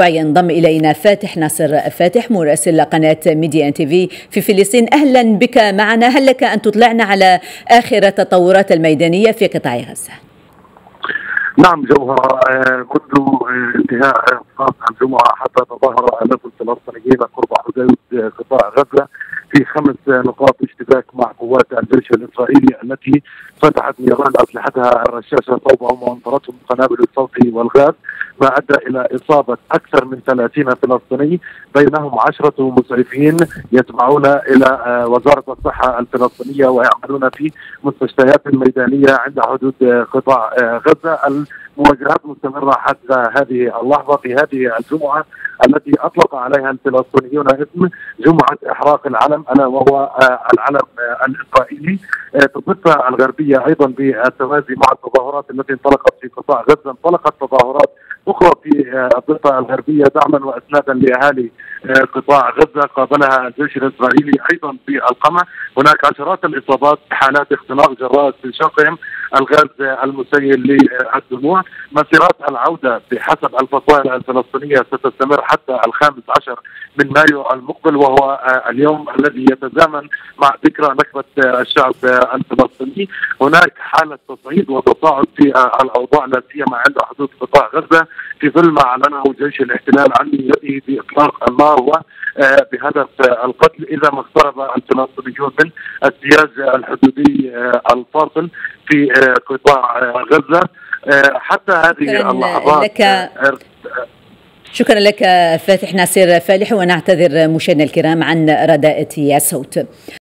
ينضم إلينا فاتح ناصر. فاتح مراسل قناة ميديا إن تي في فلسطين. أهلا بك معنا. هل لك أن تطلعنا على آخر التطورات الميدانية في قطاع غزة؟ نعم جوهر. منذ انتهاء الجمعة حتى تظاهر آلاف الفلسطينيين قرب حدود قطاع غزة في خمس نقاط اشتباك مع قوات الجيش الإسرائيلي التي فتحت نيران أسلحتها الرشاشة صوبهم وأمطرتهم قنابل الصوت والغاز. ما ادى إلى إصابة أكثر من 30 فلسطيني بينهم عشرة مسعفين يتبعون إلى وزارة الصحة الفلسطينية ويعملون في مستشفيات ميدانية عند حدود قطاع غزة. المواجهات مستمرة حتى هذه اللحظة في هذه الجمعة التي أطلق عليها الفلسطينيون اسم جمعة إحراق العلم ألا وهو العلم الإسرائيلي. في الضفة الغربية أيضا بالتوازي مع التظاهرات التي انطلقت في قطاع غزة انطلقت تظاهرات أخرى في الضفه الغربية دعما وأسنادا لأهالي قطاع غزة قابلها الجيش الإسرائيلي أيضا في القمع. هناك عشرات الإصابات بحالات اختناق جراء استنشاقهم. الغاز المسيل للدموع. مسيرات العودة بحسب الفصائل الفلسطينية ستستمر حتى الخامس عشر من مايو المقبل وهو اليوم الذي يتزامن مع ذكرى نكبه الشعب الفلسطيني. هناك حالة تصعيد وتصاعد في الأوضاع لا سيما عند حدود قطاع غزة. في ظل ما اعلنه جيش الاحتلال عن نيته بإطلاق النار و بهدف القتل إذا ما اقترب الفلسطينيون من السياج الحدودي الفاصل في قطاع غزة. حتى هذه اللحظات لك. شكرا لك فاتح ناصر فالح ونعتذر مشاهدينا الكرام عن رداءة الصوت.